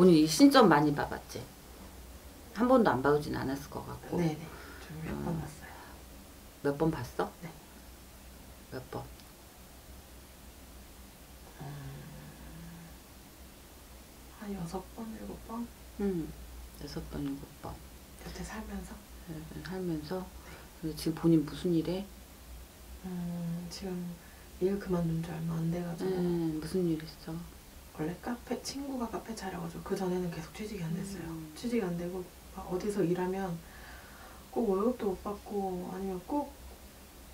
본인이 신점 많이 봐봤지? 한 번도 안 봐오진 않았을 것 같고 네네. 좀몇번 음. 봤어요. 몇 번 봤어? 네. 몇 번? 한 여섯 번, 일곱 번 음, 여섯 번, 일곱 번 곁에 살면서 살면서 근데 지금 본인 무슨 일해? 음, 지금 일 그만둔 지 얼마 안 돼가지고 음, 무슨 일 했어? 원래 카페 친구가 카페 차려가지고 그 전에는 계속 취직이 안 됐어요. 음. 취직이 안 되고 막 어디서 일하면 꼭 월급도 못 받고 아니면 꼭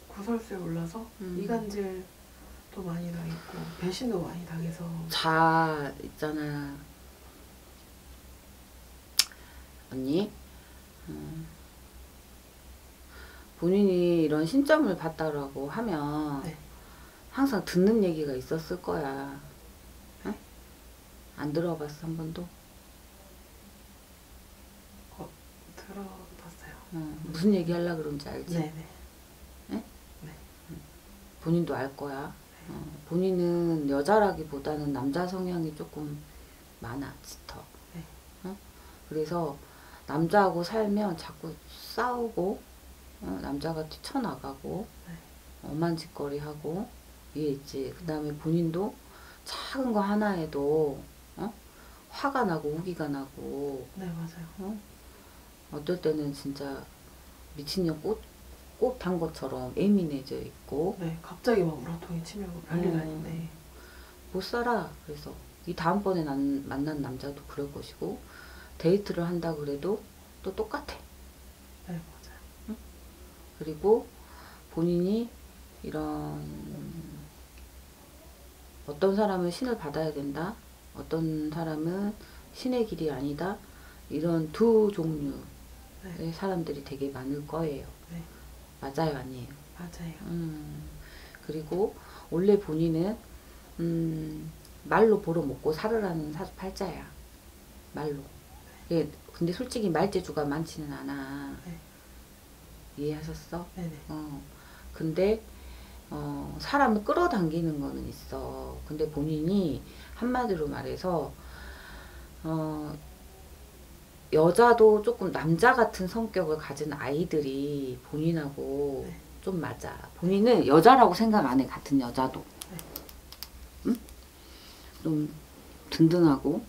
구설수에 올라서 음. 이간질도 많이 당했고 배신도 많이 당해서 자 있잖아 언니 음, 본인이 이런 신점을 봤다라고 하면 네. 항상 듣는 얘기가 있었을 거야 응? 안 들어봤어 한 번도? 들어봤어요. 응, 무슨 얘기 하려고 그런지 알지? 네네. 본인도 알 거야 어, 본인은 여자라기보다는 남자 성향이 조금 많아 짙어 네. 어? 그래서 남자하고 살면 자꾸 싸우고 어, 남자가 뛰쳐나가고 네. 엄한 짓거리 하고 이게 있지 그 다음에 본인도 작은 거 하나에도 어? 화가 나고 우기가 나고 네 맞아요. 어? 어떨 때는 진짜 미친년 꽃, 꽃단 것처럼 예민해져 있고 네 갑자기 막 우라통이 치밀고 별일 음. 아닌데 못 살아. 그래서 이 다음번에 난, 만난 남자도 그럴 것이고 데이트를 한다 그래도 또 똑같아. 네 맞아요. 그리고 본인이 이런 어떤 사람은 신을 받아야 된다. 어떤 사람은 신의 길이 아니다. 이런 두 종류의 네 사람들이 되게 많을 거예요. 네. 맞아요, 아니에요? 맞아요. 음, 그리고 원래 본인은 음, 말로 보러 먹고 살으라는 사주팔자야. 말로. 예, 근데 솔직히 말재주가 많지는 않아. 네. 이해하셨어? 네네. 어. 근데 어, 사람을 끌어당기는 거는 있어. 근데 본인이 한마디로 말해서 어, 여자도 조금 남자 같은 성격을 가진 아이들이 본인하고 네. 좀 맞아. 본인은 여자라고 생각 안 해. 같은 여자도. 네. 응? 좀 든든하고.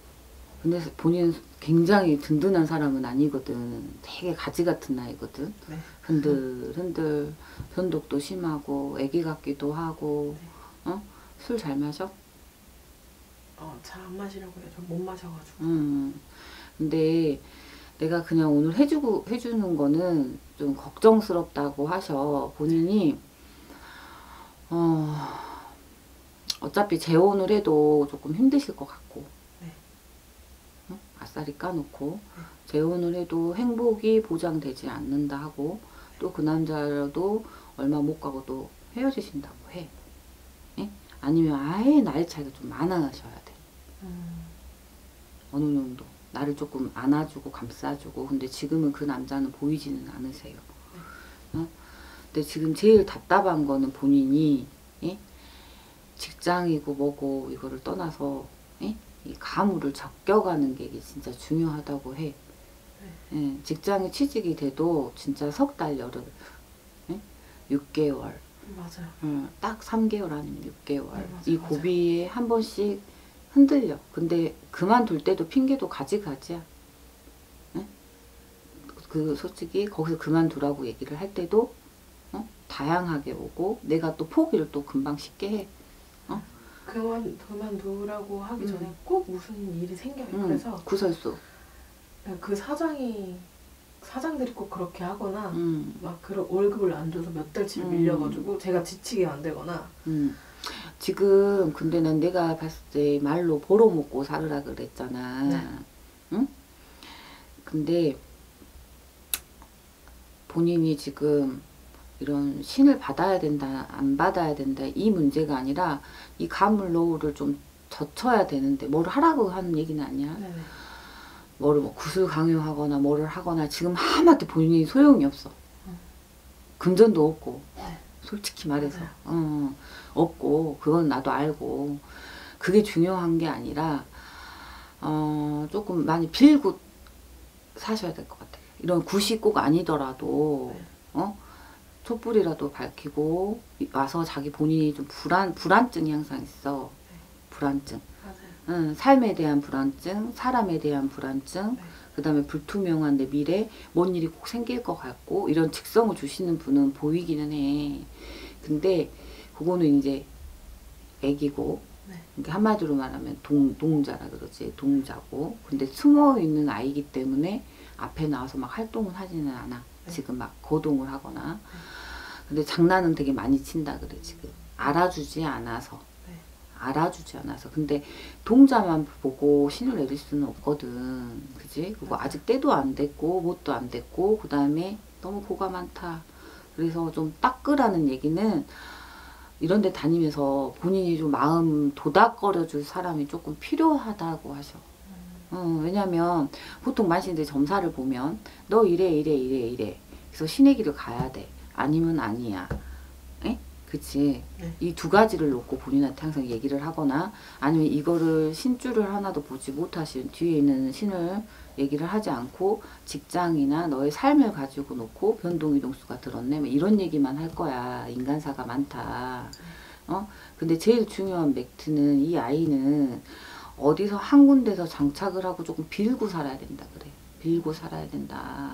근데 본인은 굉장히 든든한 사람은 아니거든. 되게 가지 같은 아이거든. 네. 흔들 흔들 변독도 심하고 애기 같기도 하고 네. 어? 술 잘 마셔? 어, 잘 안 마시려고 해요. 저못 마셔가지고. 음. 근데 내가 그냥 오늘 해주고 해주는 거는 좀 걱정스럽다고 하셔 본인이 어 어차피 재혼을 해도 조금 힘드실 것 같고? 아싸리 까놓고 네. 재혼을 해도 행복이 보장되지 않는다 하고 또 그 남자도 얼마 못 가고 또 헤어지신다고 해. 예? 아니면 아예 나이 차이가 좀 많아셔야 돼. 음, 어느 정도 나를 조금 안아주고 감싸주고 근데 지금은 그 남자는 보이지는 않으세요. 어? 근데 지금 제일 답답한 거는 본인이 예? 직장이고 뭐고 이거를 떠나서 예? 이 가물을 적겨가는 게 진짜 중요하다고 해. 예, 직장에 취직이 돼도 진짜 석 달 열흘, 예? 6개월, 맞아요. 어, 딱 3개월 아니면 6개월 네, 맞아요, 이 맞아요. 고비에 한 번씩 흔들려. 근데 그만둘 때도 핑계도 가지가지야. 예? 그 솔직히 거기서 그만두라고 얘기를 할 때도 어? 다양하게 오고 내가 또 포기를 또 금방 쉽게 해. 그만 그만두라고 하기 음. 전에 꼭 무슨 일이 생겨요. 음, 그래서 구설수. 그 사장이 사장들이 꼭 그렇게 하거나 음, 막 그런 월급을 안 줘서 몇 달치 음. 밀려가지고 제가 지치게 만들거나 음. 지금 근데 난 내가 봤을 때 말로 보러 먹고 살으라 그랬잖아. 네. 응? 근데 본인이 지금 이런 신을 받아야 된다, 안 받아야 된다 이 문제가 아니라 이 가물노를 좀 젖혀야 되는데 뭘 하라고 하는 얘기는 아니야. 네네. 뭐를 뭐 구슬 강요하거나 뭐를 하거나 지금 하나도 본인이 소용이 없어. 음. 금전도 없고 네. 솔직히 말해서 맞아요. 어, 없고 그건 나도 알고 그게 중요한 게 아니라 어, 조금 많이 빌고 사셔야 될 것 같아요. 이런 굿이 꼭 아니더라도 네. 어 촛불이라도 밝히고 와서 자기 본인이 좀 불안 불안증이 항상 있어. 불안증. 맞아요. 응, 삶에 대한 불안증, 사람에 대한 불안증, 네. 그 다음에 불투명한 내 미래, 뭔 일이 꼭 생길 것 같고, 이런 직성을 주시는 분은 보이기는 해. 근데, 그거는 이제 애기고, 네. 한마디로 말하면 동, 동자라 그러지, 동자고. 근데 숨어 있는 아이기 때문에 앞에 나와서 막 활동을 하지는 않아. 네. 지금 막 거동을 하거나. 근데 장난은 되게 많이 친다 그래, 지금. 알아주지 않아서. 네. 알아주지 않아서. 근데 동자만 보고 신을 내릴 수는 없거든. 그지? 그거 맞아. 아직 때도 안 됐고, 못도 안 됐고, 그 다음에 너무 고가 많다. 그래서 좀 닦으라는 얘기는 이런 데 다니면서 본인이 좀 마음 도닥거려 줄 사람이 조금 필요하다고 하셔. 어, 왜냐면 보통 만신들 점사를 보면 너 이래 이래 이래 이래. 그래서 신의 길을 가야 돼. 아니면 아니야. 에? 그치? 네. 이두 가지를 놓고 본인한테 항상 얘기를 하거나 아니면 이거를 신줄을 하나도 보지 못하신 뒤에 있는 신을 얘기를 하지 않고 직장이나 너의 삶을 가지고 놓고 변동이동수가 들었네 뭐 이런 얘기만 할 거야 인간사가 많다 어 근데 제일 중요한 팩트는 이 아이는 어디서 한 군데서 장착을 하고 조금 빌고 살아야 된다 그래 빌고 살아야 된다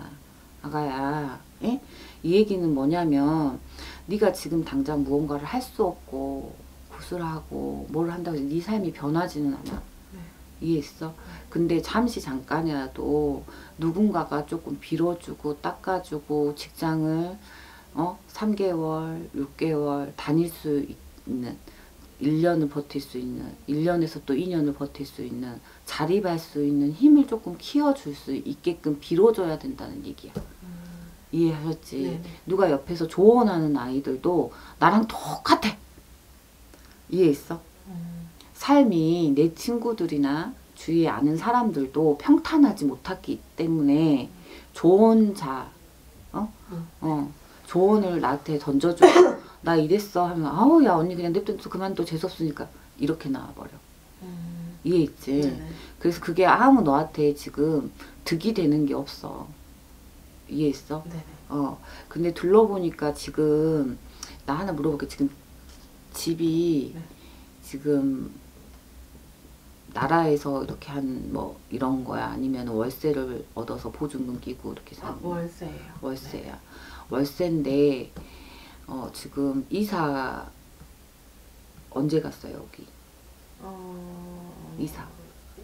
아가야 예? 이 얘기는 뭐냐면 네가 지금 당장 무언가를 할 수 없고 구슬하고 뭘 한다고 해서 네 삶이 변하지는 않아. 네. 이해했어? 근데 잠시 잠깐이라도 누군가가 조금 빌어주고 닦아주고 직장을 어 3개월, 6개월 다닐 수 있는 1년을 버틸 수 있는 1년에서 또 2년을 버틸 수 있는 자립할 수 있는 힘을 조금 키워줄 수 있게끔 빌어줘야 된다는 얘기야. 음. 이해하셨지? 네네. 누가 옆에서 조언하는 아이들도 나랑 똑같아. 이해했어? 음. 삶이 내 친구들이나 주위에 아는 사람들도 평탄하지 못했기 때문에 조언자, 어? 음. 어, 조언을 나한테 던져주고 나 이랬어 하면 아우 야 언니 그냥 냅둬 그만둬 재수없으니까 이렇게 나와버려. 음. 이해했지? 네네. 그래서 그게 아무 너한테 지금 득이 되는 게 없어. 이해했어? 네네. 어, 근데 둘러보니까 지금, 나 하나 물어볼게. 지금 집이 네. 지금 나라에서 이렇게 한 뭐 이런 거야? 아니면 월세를 얻어서 보증금 끼고 이렇게 아, 사는 월세예요. 네. 월세야. 월세인데, 어, 지금 이사 언제 갔어요, 여기? 어. 이사.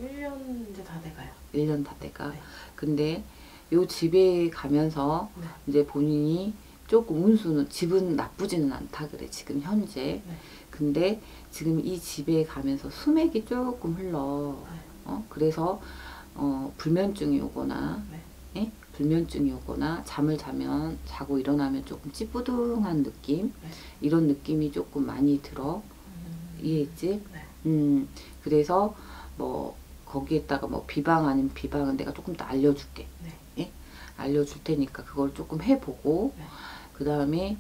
1년 이제 다 돼가요. 1년 다 돼가. 네. 근데 요 집에 가면서 네. 이제 본인이 조금 운수는 집은 나쁘지는 않다 그래 지금 현재 네. 근데 지금 이 집에 가면서 수맥이 조금 흘러 네. 어 그래서 어 불면증이 오거나 네. 예? 불면증이 오거나 잠을 자면 자고 일어나면 조금 찌뿌둥한 느낌 네. 이런 느낌이 조금 많이 들어 음. 이해했지? 네. 음 그래서 뭐 거기에다가 뭐 비방 아니면 비방은 내가 조금 더 알려줄게 네. 알려줄 테니까 그걸 조금 해보고 네. 그 다음에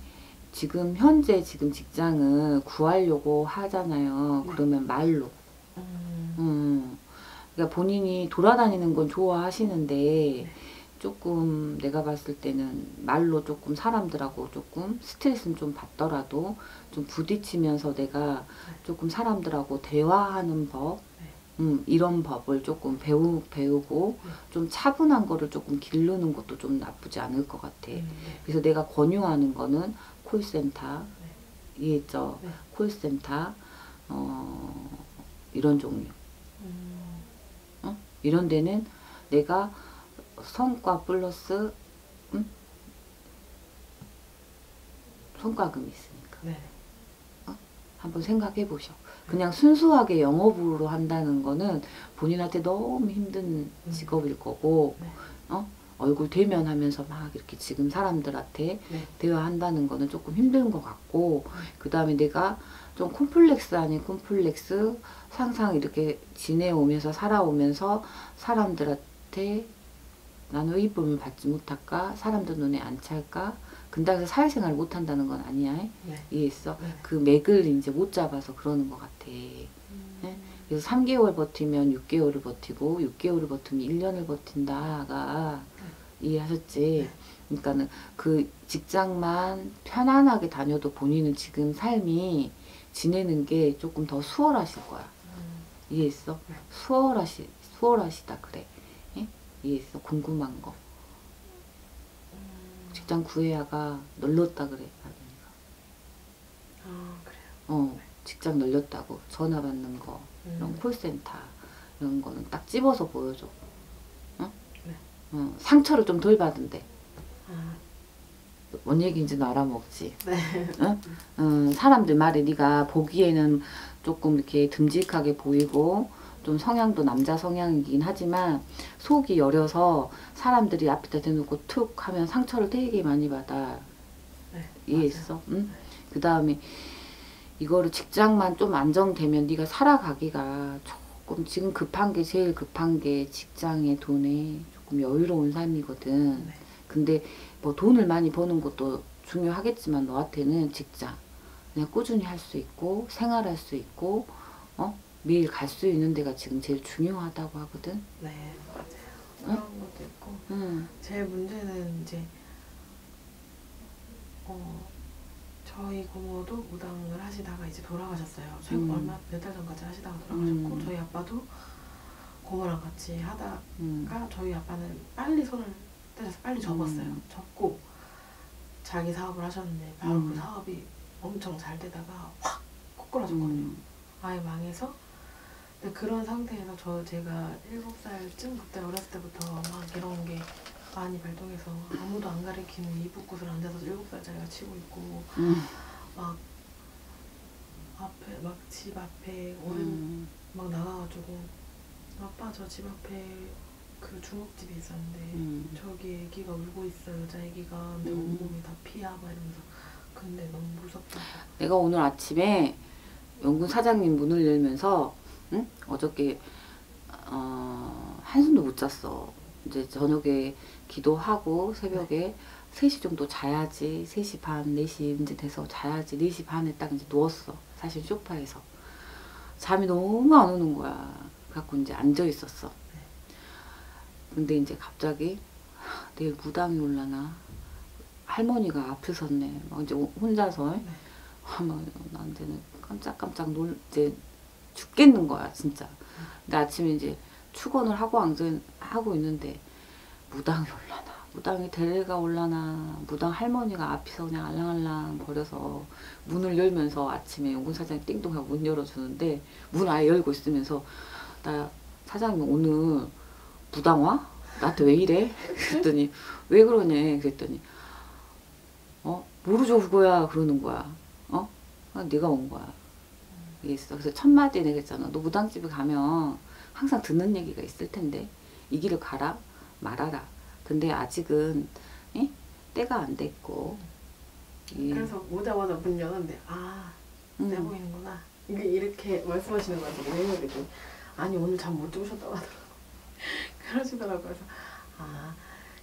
지금 현재 지금 직장을 구하려고 하잖아요. 네. 그러면 말로. 음. 음. 그러니까 본인이 돌아다니는 건 좋아하시는데 네. 조금 내가 봤을 때는 말로 조금 사람들하고 조금 스트레스는 좀 받더라도 좀 부딪히면서 내가 조금 사람들하고 대화하는 법 네. 음, 이런 법을 조금 배우, 배우고 네. 좀 차분한 거를 조금 기르는 것도 좀 나쁘지 않을 것 같아. 음, 네. 그래서 내가 권유하는 거는 콜센터, 이해했죠? 네. 콜센터, 어, 이런 종류. 음. 어? 이런 데는 내가 성과 플러스, 음? 성과금이 있으니까. 네. 한번 생각해 보셔. 그냥 순수하게 영업으로 한다는 거는 본인한테 너무 힘든 음. 직업일 거고, 네. 어? 얼굴 대면하면서 막 이렇게 지금 사람들한테 네. 대화한다는 거는 조금 힘든 것 같고, 음. 그 다음에 내가 좀 콤플렉스 아닌 콤플렉스 항상 이렇게 지내오면서 살아오면서 사람들한테 나는 왜 이쁨을 받지 못할까? 사람들 눈에 안 찰까? 근데 사회생활을 못 한다는 건 아니야. 네. 이해했어? 네. 그 맥을 이제 못 잡아서 그러는 것 같아. 음. 네? 그래서 3개월 버티면 6개월을 버티고 6개월을 버티면 1년을 버틴다가 이해하셨지? 그러니까는 그 직장만 편안하게 다녀도 본인은 지금 삶이 지내는 게 조금 더 수월하실 거야. 음, 이해했어? 네. 수월하시 수월하시다 그래. 예? 이해했어? 궁금한 거. 음, 직장 구해야가 널렸다 그래. 아 그래요. 어, 직장 널렸다고 전화 받는 거, 이런 음, 콜센터 이런 거는 딱 집어서 보여줘. 네. 어, 상처를 좀 덜 받은데. 아, 뭔 얘기인지는 알아먹지. 네. 응? 음, 사람들 말에 네가 보기에는 조금 이렇게 듬직하게 보이고 좀 성향도 남자 성향이긴 하지만 속이 여려서 사람들이 앞에다 대놓고 툭 하면 상처를 되게 많이 받아. 네. 이해했어? 응? 그 다음에 이거를 직장만 좀 안정되면 네가 살아가기가 조금 지금 급한 게 제일 급한 게 직장에 돈에 조금 여유로운 삶이거든. 네. 근데 뭐 돈을 많이 버는 것도 중요하겠지만 너한테는 직장 그냥 꾸준히 할 수 있고 생활할 수 있고 어 매일 갈 수 있는 데가 지금 제일 중요하다고 하거든. 네, 맞아요. 그런 것도 있고 응. 제 문제는 이제 어 저희 고모도 무당을 하시다가 이제 돌아가셨어요. 최근 음. 얼마 몇 달 전까지 하시다가 돌아가셨고 음. 저희 아빠도 고모랑 같이 하다가 응. 저희 아빠는 빨리 손을 떼서 빨리 접었어요. 음. 접고 자기 사업을 하셨는데 바로 음. 그 사업이 엄청 잘 되다가 확 꼬꾸라졌거든요. 응. 아예 망해서 그런 상태에서 저 제가 일곱 살쯤 그때 어렸을 때부터 막 이런 게 많이 발동해서 아무도 안 가리키는 이북굿을 앉아서 일곱 살짜리가 치고 있고 응. 막 앞에 막 집 앞에 오른 응. 막 나가가지고 아빠 저 집 앞에 그 중국집이 있었는데 응. 저기 애기가 울고 있어 여자 애기가 근데 음. 온몸이 다 피야 막 이러면서 근데 너무 무섭다고 내가 오늘 아침에 연gun 사장님 문을 열면서 응? 어저께 어, 한숨도 못 잤어. 이제 저녁에 기도하고 새벽에 3시 정도 자야지 3시 반 4시 이제 돼서 자야지 4시 반에 딱 이제 누웠어. 사실 소파에서 잠이 너무 안 오는 거야. 그래갖고 이제 앉아 있었어. 근데 이제 갑자기 하, 내일 무당이 올라나 할머니가 앞에 섰네. 막 이제 혼자서 네. 아마 나한테는 깜짝깜짝 놀 이제 죽겠는 거야 진짜. 근데 아침에 이제 출근을 하고 앉은 하고 있는데 무당이 올라나 무당이 대례가 올라나 무당 할머니가 앞에서 그냥 알랑알랑 거려서 문을 열면서 아침에 연gun 사장님 띵동하고 문 열어주는데 문 아예 열고 있으면서 나 사장님 오늘 무당 와? 나한테 왜 이래? 그랬더니 왜 그러냐 그랬더니 어 모르죠 그거야 그러는 거야 어 아, 네가 온 거야 있어 그래서 첫 마디 내가 했잖아 너 무당집에 가면 항상 듣는 얘기가 있을 텐데 이 길을 가라 말아라 근데 아직은 예? 때가 안 됐고 예. 그래서 오자마자 문 여는데 아내 음. 보이는구나. 이게 이렇게 말씀하시는 거 같아요. 내용이 아니 오늘 잠 못 주무셨다고 하더라고요. 그러시더라고요. 그래서 아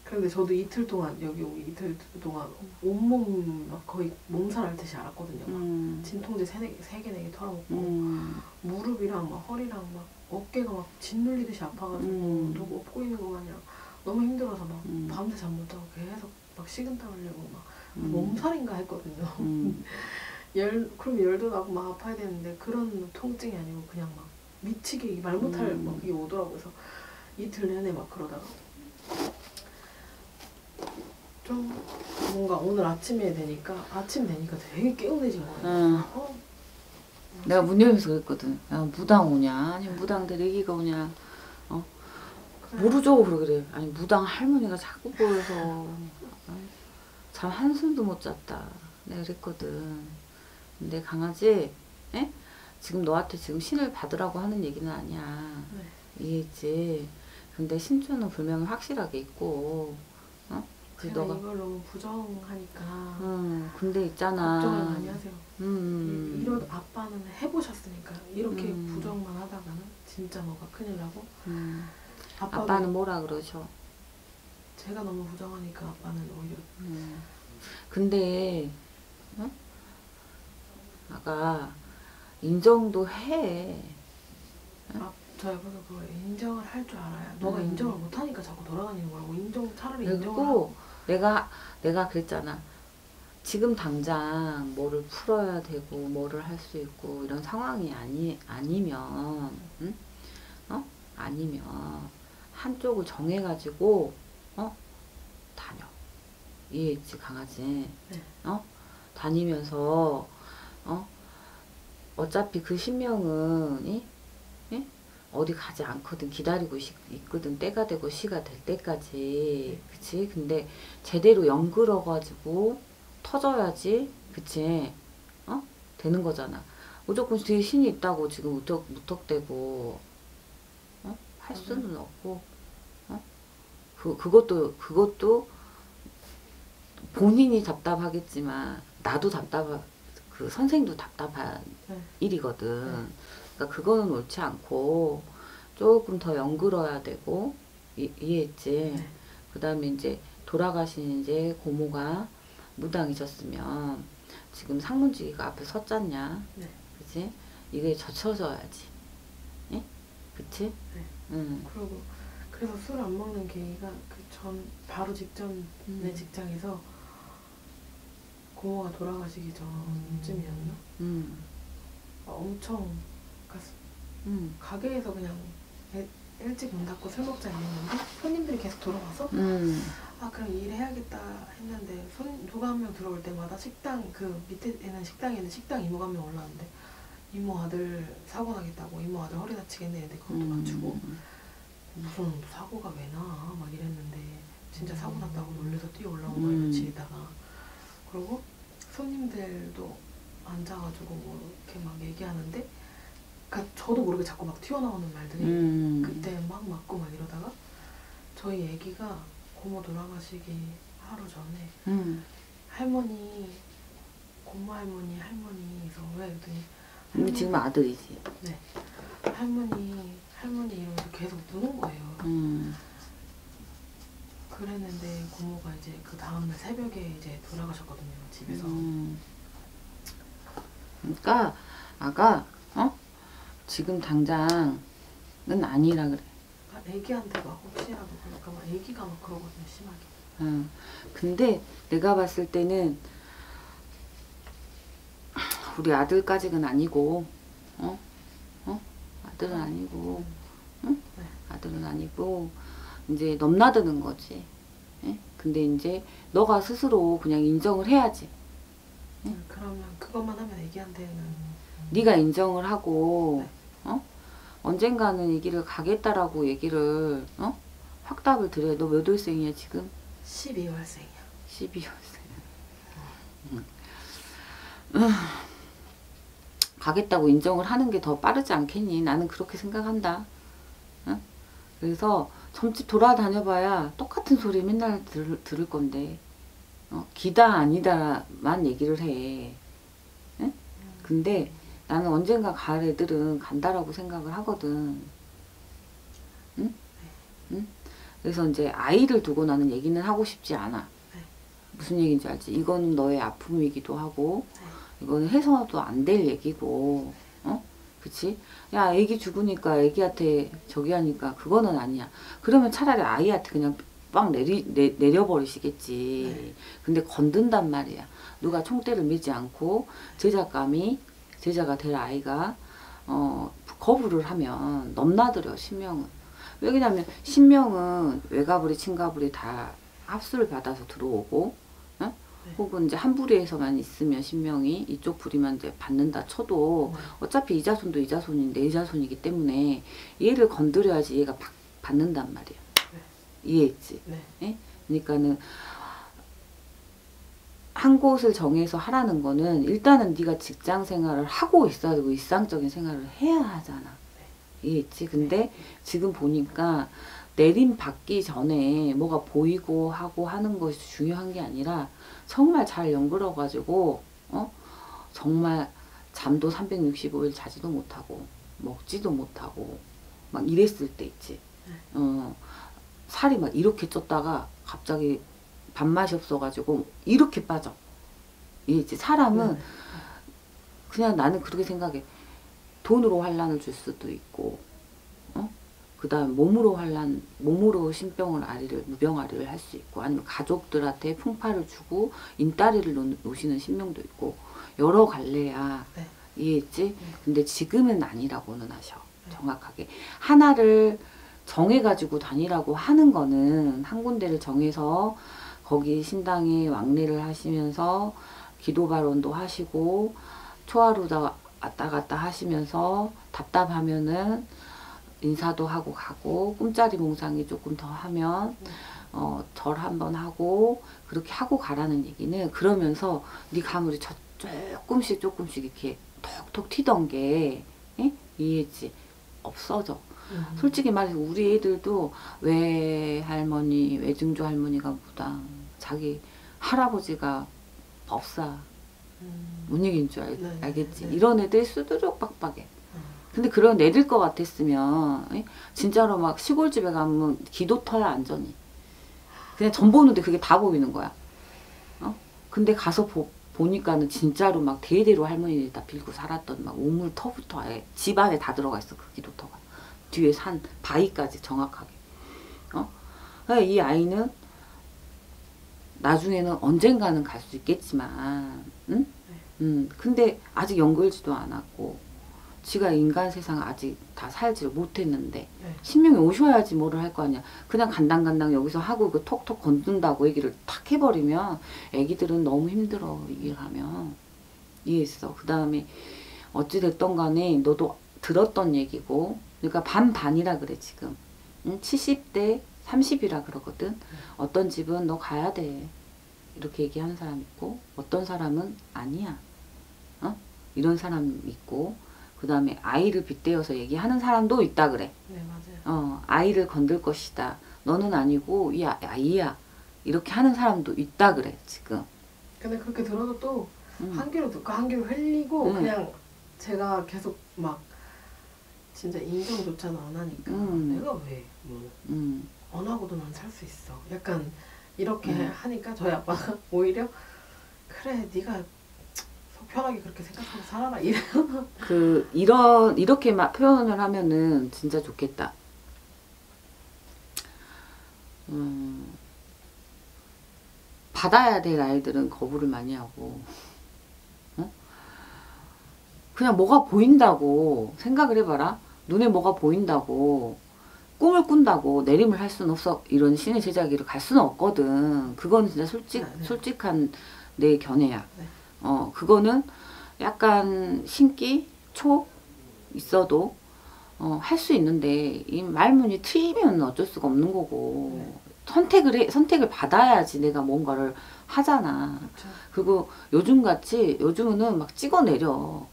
그런데 저도 이틀 동안 여기 오기 이틀 동안 온몸 막 거의 몸살 앓듯이 앓았거든요. 막 음. 진통제 세네 세개 네개 털어먹고 음. 무릎이랑 막 허리랑 막 어깨가 막 짓눌리듯이 아파가지고 음. 누구 업고 있는 거 마냥 너무 힘들어서 막 음. 밤새 잠 못 자고 계속 막 식은땀 흘리고 막 음. 몸살인가 했거든요. 음. 열 그럼 열도 나고 막 아파야 되는데 그런 통증이 아니고 그냥 막 미치게 말 못할 음. 막 그게 오더라고 그래서 이틀 내내 막 그러다가 좀 뭔가 오늘 아침에 되니까 아침 되니까 되게 개운해진 거예요. 응. 어, 내가 문 열면서 그랬거든. 야, 무당 오냐? 아니, 무당 대리기가 오냐? 그래. 모르죠. 그러래. 아니, 무당 할머니가 자꾸 보여서. 잠 한숨도 못 잤다. 내가 그랬거든. 근데 강아지, 에? 지금 너한테 지금 신을 받으라고 하는 얘기는 아니야. 네. 이해했지? 근데 신주는 분명히 확실하게 있고, 어? 그 제가 너가, 이걸 너무 부정하니까 응, 근데 있잖아. 걱정을 많이 하세요. 음. 이런 아빠는 해보셨으니까 이렇게 음. 부정만 하다가는 진짜 뭐가 큰일 나고 음. 아빠는 뭐라 그러셔? 제가 너무 부정하니까 아빠는 오히려 음. 근데 어? 아가 인정도 해. 아, 저 옆에서 그거 인정을 할 줄 알아야. 너가 음. 인정을 못하니까 자꾸 돌아다니는 거라고. 인정 차라리 인정을. 그리고 내가 내가 그랬잖아. 지금 당장 뭐를 풀어야 되고 뭐를 할 수 있고 이런 상황이 아니 아니면 응? 어 아니면 한쪽을 정해 가지고 어 다녀 이해했지 강아지 네. 어 다니면서 어 어차피 그 신명은 이? 예? 어디 가지 않거든. 기다리고 있, 있거든. 때가 되고 시가 될 때까지. 그치? 근데 제대로 연그러 가지고 터져야지. 그치? 어? 되는 거잖아. 무조건 뒤에 신이 있다고 지금 무턱 무턱대고. 어? 할 수는 없고. 어? 그 그것도 그것도 본인이 답답하겠지만 나도 답답하 그 선생도 답답한 네. 일이거든. 그러니까 그거는 옳지 않고 조금 더 연그러야 되고 이, 이해했지. 네. 그다음에 이제 돌아가신 이제 고모가 무당이셨으면 지금 상문지기가 앞에 섰잖냐. 네. 그치? 이게 젖혀져야지. 예? 그치? 네. 응. 그리고 그래서 술 안 먹는 계기가 그 전 바로 직전에 음. 직장에서 고모가 돌아가시기 전쯤이었나? 응. 엄청 그러니까 응. 가게에서 그냥 일- 일찍 문 닫고 술 먹자 이랬는데 손님들이 계속 들어와서 응. 아 그럼 일해야겠다 했는데 손 누가 한 명 들어올 때마다 식당 그 밑에 있는 식당에는 식당 이모가 한 명 올라왔는데 이모 아들 사고 나겠다고 이모 아들 허리 다치겠네 근데 그것도 음. 맞추고 무슨 사고가 왜 나? 막 이랬는데 진짜 사고 났다고 놀래서 뛰어 올라온 거예요 음. 며칠있다가 그리고 손님들도 앉아가지고 뭐 이렇게 막 얘기하는데 그러니까 저도 모르게 자꾸 막 튀어나오는 말들이 음. 그때 막 맞고 막 이러다가 저희 애기가 고모 돌아가시기 하루 전에 응. 할머니 고모 할머니 할머니에서 왜 그랬더니 근데 지금 아들이지. 네 할머니 할머니 이러면서 계속 누는 거예요 응. 그랬는데 고모가 이제 그 다음날 새벽에 이제 돌아가셨거든요 집에서 음. 그러니까 아가 어 지금 당장은 아니라 그래. 그러니까 애기한테 막 혹시라도 그럴까 막 애기가 막 그러거든요 심하게 응. 근데 내가 봤을 때는 우리 아들까지는 아니고 어? 어? 아들은 아니고 응? 네. 아들은 아니고 이제 넘나드는 거지. 예? 근데 이제 너가 스스로 그냥 인정을 해야지. 음, 그러면 그것만 하면 애기한테는 네가 인정을 하고 네. 어? 언젠가는 이 길을 가겠다라고 얘기를 어? 확답을 드려. 너 몇 월생이야 지금? 12월생이야 12월생. 가겠다고 인정을 하는 게 더 빠르지 않겠니? 나는 그렇게 생각한다. 응? 그래서 점집 돌아다녀봐야 똑같은 소리 맨날 들, 들을 건데 어, 기다 아니다만 얘기를 해. 응? 근데 나는 언젠가 갈 애들은 간다라고 생각을 하거든. 응? 응? 그래서 이제 아이를 두고 나는 얘기는 하고 싶지 않아. 네. 무슨 얘기인지 알지? 이거는 너의 아픔이기도 하고, 네. 이거는 해서도 안 될 얘기고, 어? 그치? 야, 애기 죽으니까 애기한테 저기 하니까 그거는 아니야. 그러면 차라리 아이한테 그냥 빵 내리, 내, 내려버리시겠지. 네. 근데 건든단 말이야. 누가 총대를 매지 않고 제작감이, 제자가 될 아이가, 어, 거부를 하면 넘나들어, 신명은. 왜냐면 신명은 외가불이, 친가불이 다 합수를 받아서 들어오고, 어? 네. 혹은 이제 한 부리에서만 있으면 신명이 이쪽 부리만 이제 받는다 쳐도 네. 어차피 이자손도 이자손인데 이자손이기 때문에 얘를 건드려야지 얘가 받, 받는단 말이야. 네. 이해했지? 네. 그러니까는 한 곳을 정해서 하라는 거는 일단은 네가 직장 생활을 하고 있어야 되고 일상적인 생활을 해야 하잖아. 이해했지? 근데 지금 보니까 내림 받기 전에 뭐가 보이고 하고 하는 것이 중요한 게 아니라 정말 잘 연그러 가지고 어 정말 잠도 365일 자지도 못하고 먹지도 못하고 막 이랬을 때 있지. 어 살이 막 이렇게 쪘다가 갑자기 밥맛이 없어가지고 이렇게 빠져. 이해했지? 사람은 네. 그냥 나는 그렇게 생각해. 돈으로 환란을 줄 수도 있고, 그 다음에 몸으로 환란, 몸으로 신병을 아리를, 무병아리를 할 수 있고, 아니면 가족들한테 풍파를 주고, 인따리를 놓, 놓으시는 신명도 있고, 여러 갈래야. 네. 이해했지? 근데 지금은 아니라고는 하셔. 정확하게. 하나를 정해가지고 다니라고 하는 거는 한 군데를 정해서 거기 신당에 왕래를 하시면서 기도 발언도 하시고 초하루다 왔다 갔다 하시면서 답답하면은 인사도 하고 가고 꿈자리 몽상이 조금 더 하면 어, 절 한번 하고 그렇게 하고 가라는 얘기는 그러면서 네 가물이 저 조금씩 조금씩 이렇게 톡톡 튀던 게 예? 이해했지 없어져 음. 솔직히 말해서 우리 애들도 외할머니 외증조 할머니가 무당 자기 할아버지가 법사 음. 뭔 얘기인 줄 알, 네, 알겠지 네. 이런 애들 수두룩 빡빡해 음. 근데 그런 애들 것 같았으면 예? 진짜로 막 시골집에 가면 기도 터야 안전히 그냥 전 보는데 그게 다 보이는 거야 어? 근데 가서 보, 보니까는 진짜로 막 대대로 할머니들이 다 빌고 살았던 막 우물 터부터 아예 집 안에 다 들어가 있어 그 기도터가 뒤에 산 바위까지 정확하게 어? 그러니까 이 아이는 나중에는 언젠가는 갈 수 있겠지만 응? 음, 근데 아직 연결지도 않았고 지가 인간 세상 아직 다 살지를 못했는데 네. 신명이 오셔야지 뭐를 할 거 아니야. 그냥 간당간당 여기서 하고 그 톡톡 건든다고 얘기를 탁 해버리면 애기들은 너무 힘들어 이길 하면 이해했어. 그 다음에 어찌됐던 간에 너도 들었던 얘기고 그러니까 반반이라 그래 지금 응? 70대 30이라 그러거든. 어떤 집은 너 가야 돼 이렇게 얘기하는 사람 있고 어떤 사람은 아니야. 어? 이런 사람 있고 그 다음에 아이를 빗대어서 얘기하는 사람도 있다 그래. 네 맞아요. 어, 아이를 건들 것이다. 너는 아니고 이 아- 아이야. 이렇게 하는 사람도 있다 그래 지금. 근데 그렇게 들어도 또 음. 한 귀로 듣고 한 귀로 흘리고 음. 그냥 제가 계속 막 진짜 인정조차는 안 하니까 음. 내가 왜 뭐, 음, 안 하고도 난 살 수 있어. 약간 이렇게 음. 하니까 저희 아빠가 오히려 그래 네가 속 편하게 그렇게 생각하고 살아라 이래. 그 이런 이렇게 막 표현을 하면은 진짜 좋겠다. 음, 받아야 될 아이들은 거부를 많이 하고, 어? 그냥 뭐가 보인다고 생각을 해봐라. 눈에 뭐가 보인다고 꿈을 꾼다고 내림을 할 수는 없어. 이런 신의 제자기를 갈 수는 없거든. 그건 진짜 솔직 네, 네. 솔직한 내 견해야. 네. 어 그거는 약간 신기 초 있어도 어, 할 수 있는데 이 말문이 트이면 어쩔 수가 없는 거고 네. 선택을 해 선택을 받아야지 내가 뭔가를 하잖아. 그렇죠. 그리고 요즘 같이 요즘은 막 찍어내려.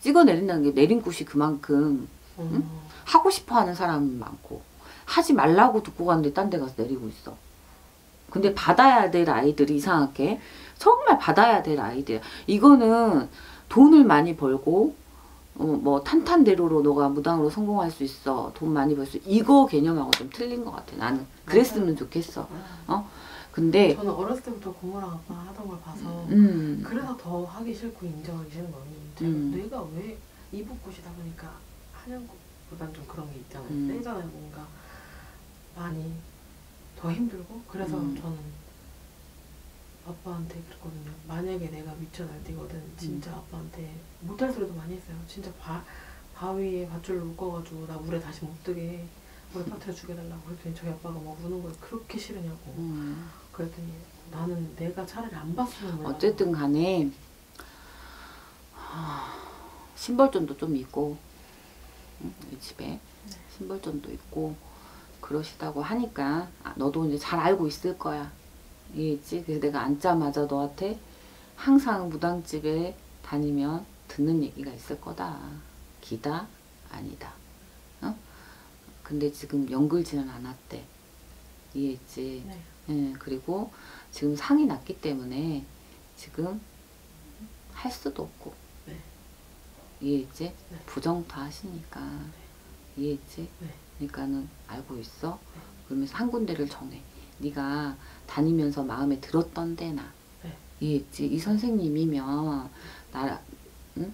찍어내린다는 게 내린 곳이 그만큼 음. 하고 싶어 하는 사람이 많고 하지 말라고 듣고 갔는데 딴 데 가서 내리고 있어. 근데 받아야 될 아이들이 이상하게 정말 받아야 될 아이들. 이거는 돈을 많이 벌고 어, 뭐 탄탄대로로 너가 무당으로 성공할 수 있어. 돈 많이 벌 수. 이거 개념하고 좀 틀린 것 같아. 나는 그랬으면 좋겠어. 아, 근데 저는 어렸을 때부터 고모랑 아빠 하던 걸 봐서 음, 그래서 더 하기 싫고 인정하기 싫은 제가 음. 내가 왜 이북꽃이다 보니까 한양꽃 보단 좀 그런 게 있잖아요 음. 세잖아요 뭔가 많이 더 힘들고 그래서 음. 저는 아빠한테 그랬거든요 만약에 내가 미쳐 날뛰거든 진짜 음. 아빠한테 못할 소리도 많이 했어요 진짜 바, 바위에 밧줄로 묶어가지고 나 물에 다시 못 뜨게 물에 빠뜨려 죽여달라고 그랬더니 저희 아빠가 막 우는 거예요 그렇게 싫으냐고 음. 그랬더니 나는 내가 차라리 안 봤으면. 어쨌든 간에 하, 신벌전도 좀 있고 응, 이 집에 신벌전도 있고 그러시다고 하니까 아, 너도 이제 잘 알고 있을 거야 이해했지? 그래서 내가 앉자마자 너한테 항상 무당집에 다니면 듣는 얘기가 있을 거다 기다 아니다 어? 근데 지금 연글지는 않았대 이해했지? 네. 예, 그리고 지금 상이 났기 때문에 지금 할 수도 없고 네. 이해했지? 네. 부정타 하시니까 이해했지? 네. 그러니까는 알고 있어? 네. 그러면서 한 군데를 정해 네가 다니면서 마음에 들었던 데나 네. 이해했지? 이 선생님이면 나 응?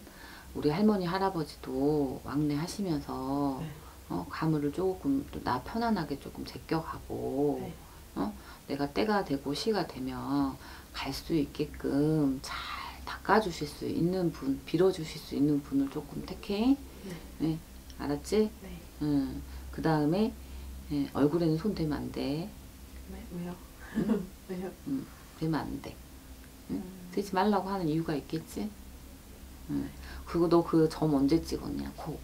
우리 할머니 할아버지도 왕래 하시면서 네. 어, 가물을 조금 또 나 편안하게 조금 제껴가고 네. 어? 내가 때가 되고 시가 되면 갈 수 있게끔 잘 닦아주실 수 있는 분, 빌어주실 수 있는 분을 조금 택해. 네. 네, 알았지? 네. 응. 그 다음에 예, 얼굴에는 손 대면 안 돼. 네. 왜요? 응? 왜요? 응, 대면 안 돼. 응? 음. 말라고 하는 이유가 있겠지? 응. 그리고 너 그 점 언제 찍었냐? 코.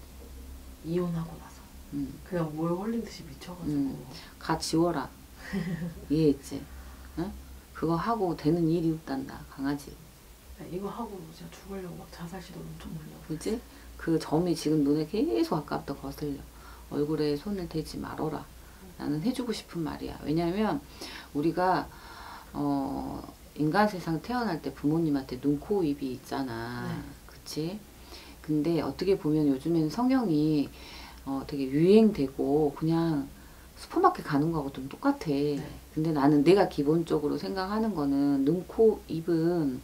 이혼하고 나서 응. 그냥 뭘 걸린 듯이 미쳐가지고 음. 가 지워라. 이해했지? 응? 그거 하고 되는 일이 없단다, 강아지. 네, 이거 하고 제가 죽으려고 막 자살 시도 엄청 올려고 그지? 그 점이 지금 눈에 계속 아까부터 거슬려. 얼굴에 손을 대지 말어라. 나는 해주고 싶은 말이야. 왜냐면 우리가 어 인간 세상 태어날 때 부모님한테 눈, 코, 입이 있잖아. 네. 그치? 근데 어떻게 보면 요즘에는 성형이 어 되게 유행되고 그냥 슈퍼마켓 가는 거하고 좀 똑같아. 근데 나는 내가 기본적으로 생각하는 거는 눈, 코, 입은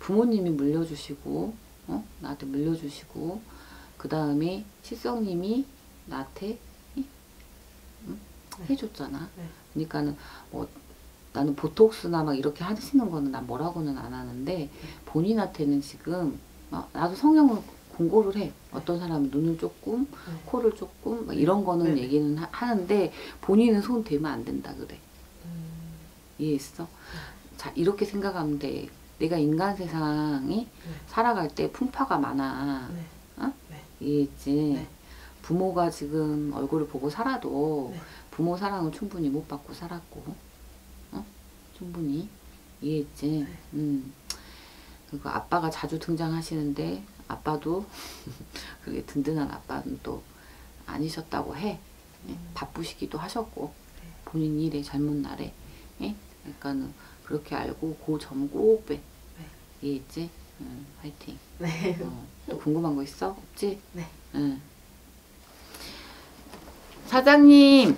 부모님이 물려주시고, 어? 나한테 물려주시고, 그 다음에 시성님이 나한테 이? 응? 네. 해줬잖아. 네. 그러니까는 뭐 나는 보톡스나 막 이렇게 하시는 거는 난 뭐라고는 안 하는데 본인한테는 지금 어, 나도 성형을 공고를 해. 어떤 사람은 눈을 조금, 네. 코를 조금 막 이런 거는 네. 얘기는 하, 하는데 본인은 손 대면 안 된다 그래. 음, 이해했어? 자 이렇게 생각하면 돼. 내가 인간 세상이 네. 살아갈 때 풍파가 많아. 네. 어? 네. 이해했지? 네. 부모가 지금 얼굴을 보고 살아도 네. 부모 사랑을 충분히 못 받고 살았고, 어? 충분히 이해했지? 네. 음. 그리고 아빠가 자주 등장하시는데 아빠도 그게 든든한 아빠는 또 아니셨다고 해. 예, 음. 바쁘시기도 하셨고 네. 본인 일에 잘못 날에. 예? 그러니까는 그렇게 알고 그 점 꼭 빼. 네. 이해했지? 응, 화이팅. 네. 어, 또 궁금한 거 있어? 없지? 네. 응. 사장님,